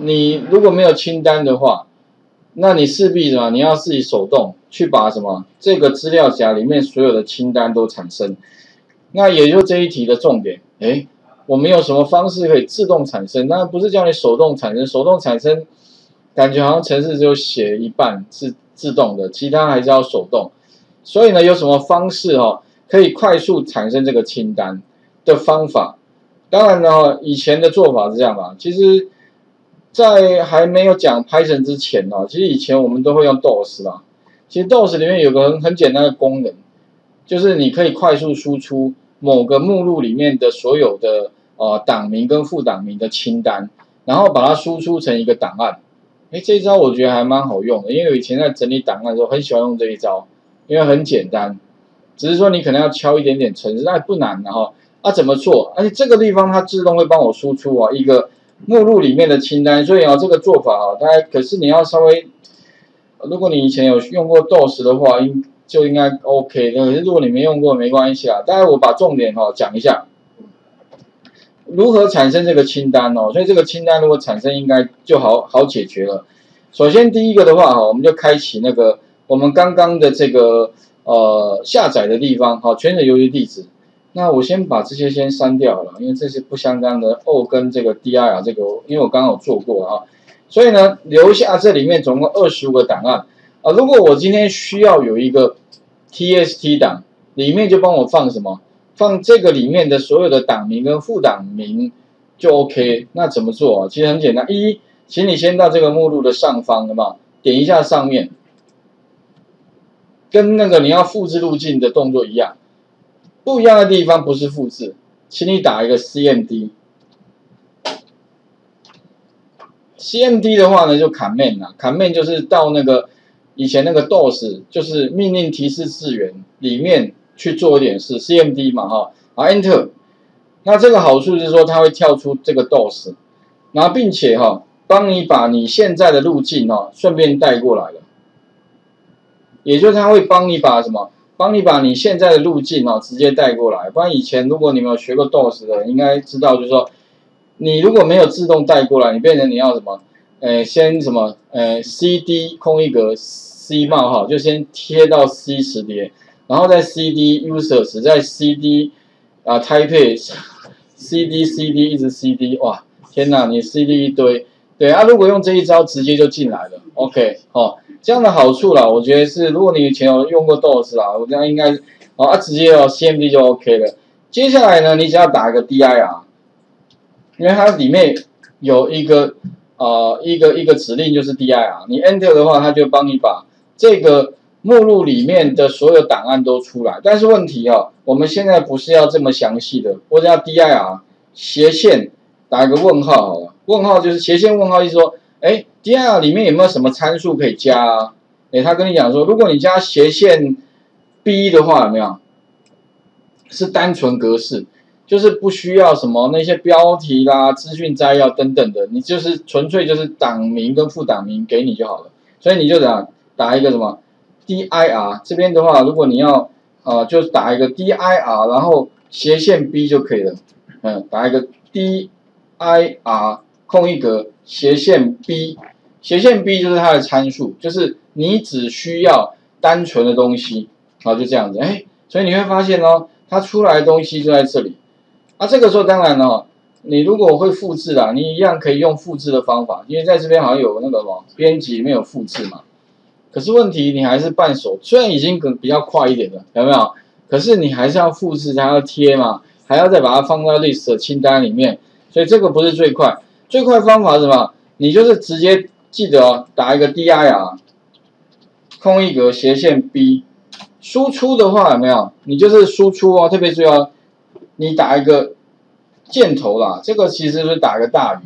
你如果没有清单的话，那你势必什么？你要自己手动去把什么这个资料夹里面所有的清单都产生。那也就这一题的重点，哎，我们有什么方式可以自动产生？那不是叫你手动产生，手动产生感觉好像程式只有写一半是自动的，其他还是要手动。所以呢，有什么方式哈，可以快速产生这个清单的方法？当然呢，以前的做法是这样吧。其实，在还没有讲 Python 之前呢，其实以前我们都会用 DOS 啦。其实 DOS 里面有个很很简单的功能，就是你可以快速输出某个目录里面的所有的呃档名跟副档名的清单，然后把它输出成一个档案。哎，这一招我觉得还蛮好用的，因为我以前在整理档案的时候很喜欢用这一招，因为很简单，只是说你可能要敲一点点程式，但不难的哈。啊，怎么做？而且这个地方它自动会帮我输出啊一个目录里面的清单，所以啊这个做法啊，大家可是你要稍微，如果你以前有用过 DOS 的话，应就应该 OK。可是如果你没用过，没关系啊。大概我把重点哈讲一下，如何产生这个清单哦。所以这个清单如果产生，应该就好好解决了。首先第一个的话哈，我们就开启那个我们刚刚的这个呃下载的地方，哈，全程游戏地址。那我先把这些先删掉了，因为这是不相干的。O 跟这个 dir 这个，因为我刚刚有做过啊，所以呢，留下这里面总共二十五个档案啊。如果我今天需要有一个 tst 档，里面就帮我放什么？放这个里面的所有的档名跟副档名就 OK。那怎么做啊？其实很简单，一，请你先到这个目录的上方，好不好？点一下上面，跟那个你要复制路径的动作一样。不一样的地方不是复制，请你打一个 CMD。CMD 的话呢，就 command 啊，command 就是到那个以前那个 DOS，就是命令提示字元里面去做一点事，CMD 嘛哈，啊 Enter。那这个好处是说它会跳出这个 DOS，然后并且哈，帮你把你现在的路径哦顺便带过来了，也就是它会帮你把什么？帮你把你现在的路径哦直接带过来，不然以前如果你没有学过 DOS 的，应该知道就是说，你如果没有自动带过来，你变成你要什么？呃，先什么？呃，CD 空一格 C 冒号，就先贴到 C 磁碟，然后再 CD users，再 CD 啊 type，CD CD 一直 CD，哇，天哪，你 CD 一堆，对啊，如果用这一招直接就进来了，OK，哦。这样的好处啦，我觉得是，如果你以前有用过 DOS 啊，我这样应该，哦，啊，直接哦 CMD 就 OK 了。接下来呢，你只要打一个 dir，因为它里面有一个呃一个一个指令就是 dir，你 Enter 的话，它就帮你把这个目录里面的所有档案都出来。但是问题哦，我们现在不是要这么详细的，我只要 dir 斜线打一个问号好了，问号就是斜线问号，意思说。哎，dir 里面有没有什么参数可以加啊？哎，他跟你讲说，如果你加斜线 b 的话，有没有？是单纯格式，就是不需要什么那些标题啦、资讯摘要等等的，你就是纯粹就是档名跟副档名给你就好了。所以你就打打一个什么 dir 这边的话，如果你要啊，就打一个 dir，然后斜线 b 就可以了。嗯，打一个 dir 空一格。斜线 b，斜线 b 就是它的参数，就是你只需要单纯的东西，好就这样子，哎，所以你会发现哦，它出来的东西就在这里。啊，这个时候当然了，你如果会复制啦，你一样可以用复制的方法，因为在这边好像有那个什么编辑没有复制嘛。可是问题你还是半手，虽然已经比较快一点了，有没有？可是你还是要复制，还要贴嘛，还要再把它放到 list 的清单里面，所以这个不是最快。最快方法是什么？你就是直接记得哦，打一个 dir，空一格斜线 b，输出的话有没有？你就是输出哦，特别注意哦，你打一个箭头啦，这个其实是打个大于，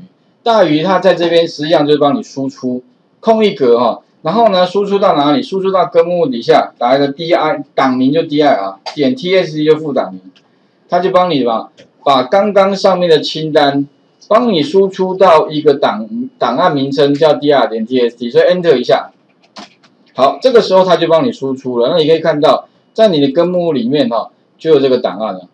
大于它在这边实际上就是帮你输出，空一格哈，然后呢输出到哪里？输出到根目底下，打一个 dir，档名就 dir 啊，点 tsc 就副档名，它就帮你吧，把刚刚上面的清单。帮你输出到一个档档案名称叫 dir 点 txt，所以 enter 一下，好，这个时候它就帮你输出了。那你可以看到，在你的根目录里面哈，就有这个档案了。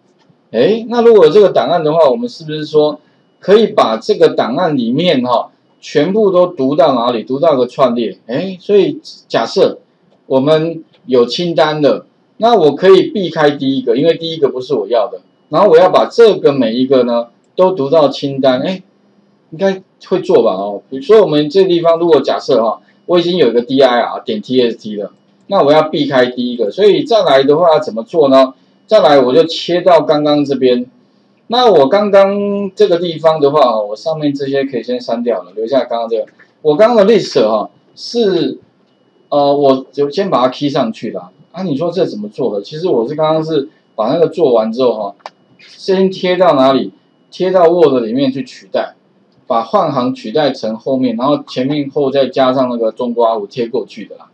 哎，那如果这个档案的话，我们是不是说可以把这个档案里面哈全部都读到哪里？读到个串列，哎，所以假设我们有清单的，那我可以避开第一个，因为第一个不是我要的。然后我要把这个每一个呢都读到清单，哎，应该会做吧？哦，比如说我们这个地方，如果假设哈，我已经有一个 dir 点 tst 了，那我要避开第一个，所以再来的话怎么做呢？再来我就切到刚刚这边。那我刚刚这个地方的话，我上面这些可以先删掉了，留下刚刚这个。我刚刚的 list 哈是，呃，我就先把它 key 上去了。啊，你说这怎么做的？其实我是刚刚是把那个做完之后哈，先贴到哪里？贴到 Word 里面去取代，把换行取代成后面，然后前面后再加上那个中括弧贴过去的啦。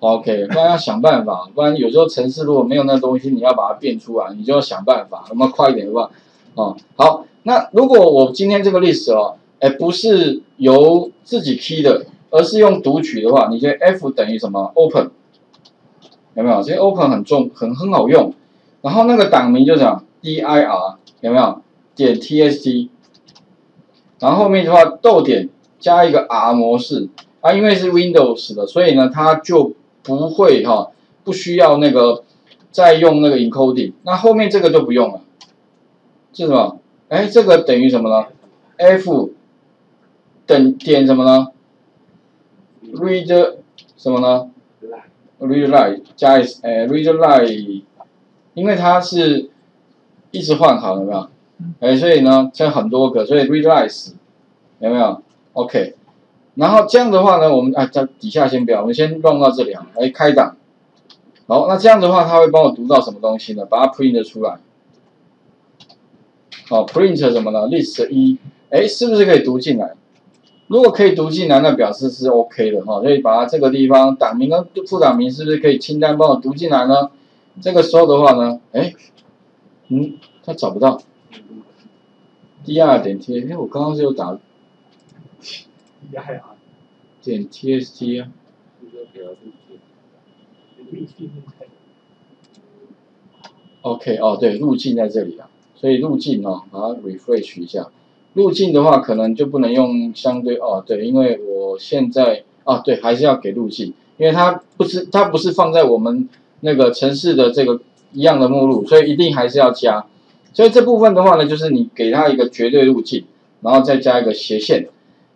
OK，不然要想办法，不然有时候程式如果没有那东西，你要把它变出来，你就要想办法，那么快一点的话。哦，好，那如果我今天这个历史哦，哎，不是由自己 key 的，而是用读取的话，你觉得 F 等于什么？Open 有没有？这 Open 很重，很很好用。然后那个档名就讲 dir 有没有？点 t s d，然后后面的话逗点加一个 R 模式啊，因为是 Windows 的，所以呢它就不会哈，不需要那个再用那个 encoding，那后面这个就不用了。是什么？哎，这个等于什么呢？F 等点什么呢？Read 什么呢？Read line 加 s，哎，Read line，因为它是一直换行，有没有？哎，所以呢，这很多个，所以 realize 有没有？OK，然后这样的话呢，我们啊在底下先不要，我们先弄到这里啊，哎开档。好，那这样的话，它会帮我读到什么东西呢？把它 print 出来。好，print 什么呢？list 一，哎，是不是可以读进来？如果可以读进来，那表示是 OK 的哈。所以把它这个地方档名跟副档名是不是可以清单帮我读进来呢？这个时候的话呢，哎，嗯，它找不到。第二点 T，哎，我刚刚是有打。点 TST 啊。OK，哦，对，路径在这里啊。所以路径哦，把它 refresh 一下。路径的话，可能就不能用相对哦，对，因为我现在哦，对，还是要给路径，因为它不是它不是放在我们那个城市的这个一样的目录，所以一定还是要加。所以这部分的话呢，就是你给它一个绝对路径，然后再加一个斜线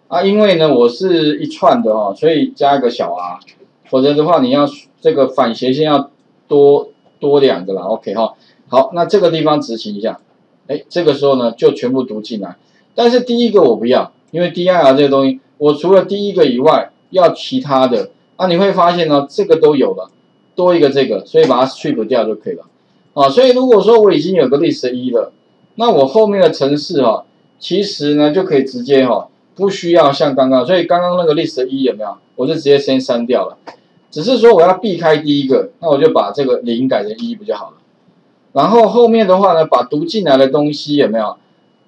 啊，因为呢我是一串的哈，所以加一个小 r，否则的话你要这个反斜线要多多两个啦，OK 哈。好，那这个地方执行一下。哎，这个时候呢，就全部读进来。但是第一个我不要，因为 dir 这个东西，我除了第一个以外，要其他的。啊，你会发现呢，这个都有了，多一个这个，所以把它 strip 掉就可以了。啊，所以如果说我已经有个 list 一了，那我后面的程式哈，其实呢就可以直接哈，不需要像刚刚，所以刚刚那个 list 一有没有？我就直接先删掉了。只是说我要避开第一个，那我就把这个零改成一不就好了？然后后面的话呢，把读进来的东西有没有？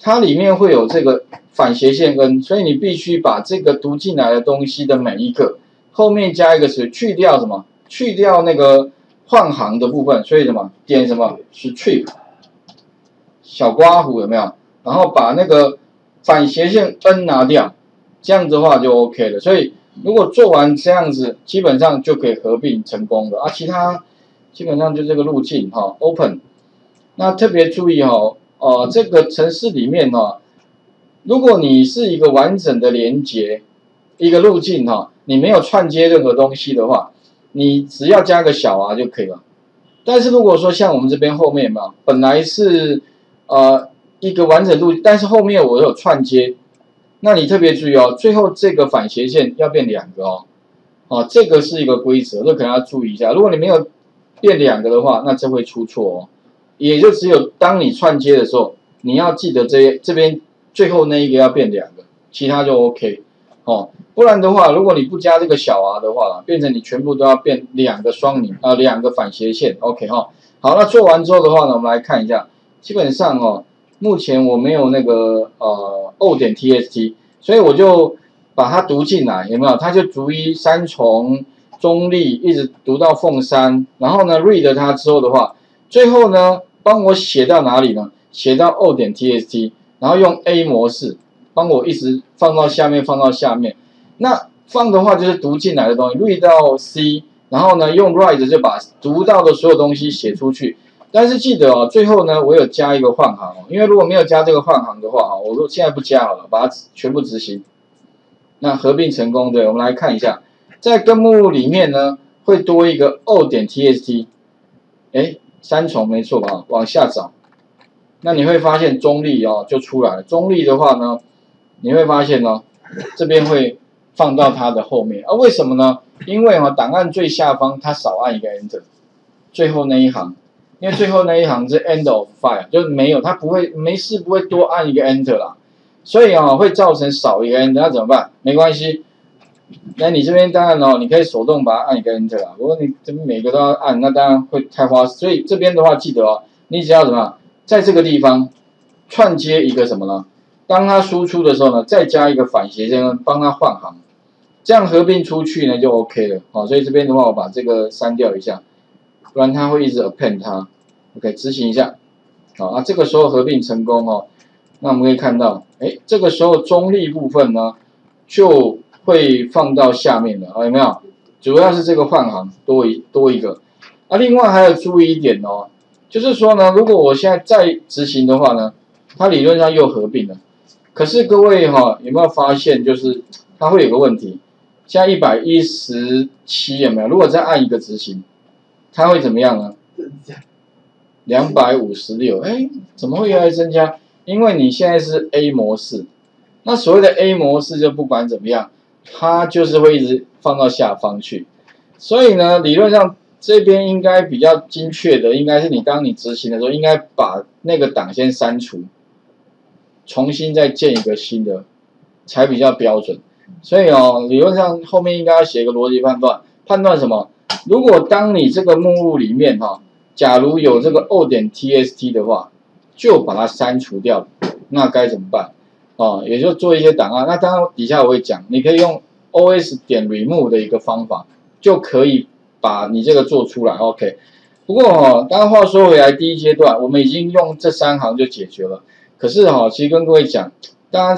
它里面会有这个反斜线 n，所以你必须把这个读进来的东西的每一个后面加一个词去掉什么？去掉那个换行的部分，所以什么点什么是 trip，小刮胡有没有？然后把那个反斜线 n 拿掉，这样子的话就 OK 了。所以如果做完这样子，基本上就可以合并成功了啊。其他基本上就这个路径哈，open。那特别注意哈，哦，这个城市里面哈，如果你是一个完整的连接，一个路径哈，你没有串接任何东西的话，你只要加个小 r 就可以了。但是如果说像我们这边后面嘛，本来是呃一个完整路，但是后面我有串接，那你特别注意哦，最后这个反斜线要变两个哦，哦，这个是一个规则，这可能要注意一下。如果你没有变两个的话，那这会出错哦。也就只有当你串接的时候，你要记得这这边最后那一个要变两个，其他就 OK，哦，不然的话，如果你不加这个小 r 的话，变成你全部都要变两个双拧啊，两个反斜线，OK 哈。好，那做完之后的话呢，我们来看一下，基本上哦，目前我没有那个呃 O 点 TST，所以我就把它读进来，有没有？它就逐一三重中立一直读到凤山，然后呢 read 它之后的话。最后呢，帮我写到哪里呢？写到 O 点 TST，然后用 A 模式帮我一直放到下面，放到下面。那放的话就是读进来的东西，read 到 C，然后呢用 write 就把读到的所有东西写出去。但是记得哦，最后呢我有加一个换行哦，因为如果没有加这个换行的话啊，我说现在不加好了，把它全部执行。那合并成功，对，我们来看一下，在根目录里面呢会多一个 o 点 tst，哎，三重没错吧？往下找，那你会发现中立哦就出来了。中立的话呢，你会发现呢这边会。放到它的后面啊？为什么呢？因为啊，档案最下方它少按一个 Enter，最后那一行，因为最后那一行是 End of File，就是没有，它不会没事不会多按一个 Enter 啦，所以啊会造成少一个 Enter，那怎么办？没关系，那你这边当然哦，你可以手动把它按一个 Enter 啦。如果你这边每个都要按，那当然会太花，所以这边的话记得哦，你只要怎么，在这个地方串接一个什么呢？当它输出的时候呢，再加一个反斜线，帮它换行。这样合并出去呢就 OK 了，好，所以这边的话我把这个删掉一下，不然它会一直 append 它，OK，执行一下，好，那这个时候合并成功哦，那我们可以看到，哎，这个时候中立部分呢就会放到下面了。啊，有没有？主要是这个换行多一多一个，啊，另外还要注意一点哦，就是说呢，如果我现在再执行的话呢，它理论上又合并了，可是各位哈有没有发现，就是它会有个问题？现在一百一十七有没有？如果再按一个执行，它会怎么样呢？两百五十六，哎，怎么会越来越增加？因为你现在是 A 模式，那所谓的 A 模式就不管怎么样，它就是会一直放到下方去。所以呢，理论上这边应该比较精确的，应该是你当你执行的时候，应该把那个档先删除，重新再建一个新的，才比较标准。所以哦，理论上后面应该要写一个逻辑判断，判断什么？如果当你这个目录里面哈，假如有这个 o 点 tst 的话，就把它删除掉，那该怎么办？啊，也就做一些档案。那当然底下我会讲，你可以用 os 点 remove 的一个方法，就可以把你这个做出来。OK。不过哦，当然话说回来，第一阶段我们已经用这三行就解决了。可是哈，其实跟各位讲，当然。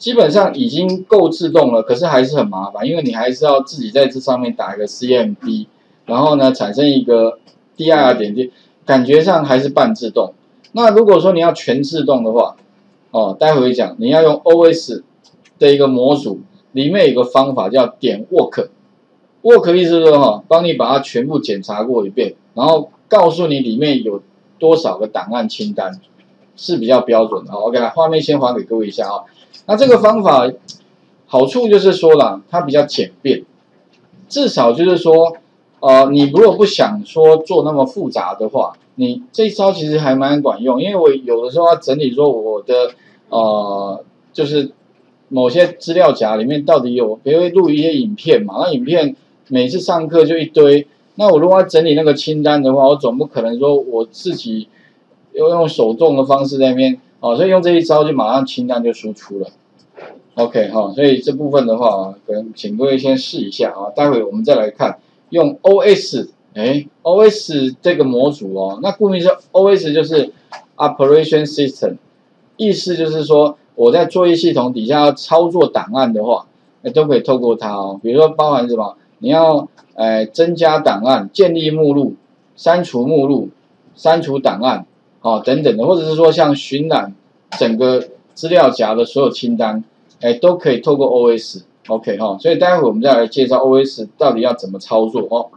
基本上已经够自动了，可是还是很麻烦，因为你还是要自己在这上面打一个 CMD，然后呢产生一个 dir 点击，感觉上还是半自动。那如果说你要全自动的话，哦，待会讲你要用 OS 的一个模组，里面有个方法叫点 work，work 意思是说哈，帮你把它全部检查过一遍，然后告诉你里面有多少个档案清单是比较标准的。OK，画面先还给各位一下啊。那这个方法好处就是说了，它比较简便，至少就是说，呃，你如果不想说做那么复杂的话，你这一招其实还蛮管用。因为我有的时候要整理说我的呃，就是某些资料夹里面到底有，因为录一些影片嘛，那影片每次上课就一堆，那我如果要整理那个清单的话，我总不可能说我自己要用手动的方式在那边。哦，所以用这一招就马上清单就输出了，OK 哈，所以这部分的话，可能请各位先试一下啊，待会我们再来看用 OS，哎，OS 这个模组哦，那顾名思，OS 就是 Operation System，意思就是说我在作业系统底下要操作档案的话，哎，都可以透过它哦，比如说包含什么，你要哎增加档案、建立目录、删除目录、删除档案。哦等等的或者是说像巡览整个资料夹的所有清单哎都可以透过 os ok 哈所以待会我们再来介绍 os 到底要怎么操作哦。